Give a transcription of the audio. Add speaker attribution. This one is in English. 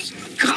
Speaker 1: James. God.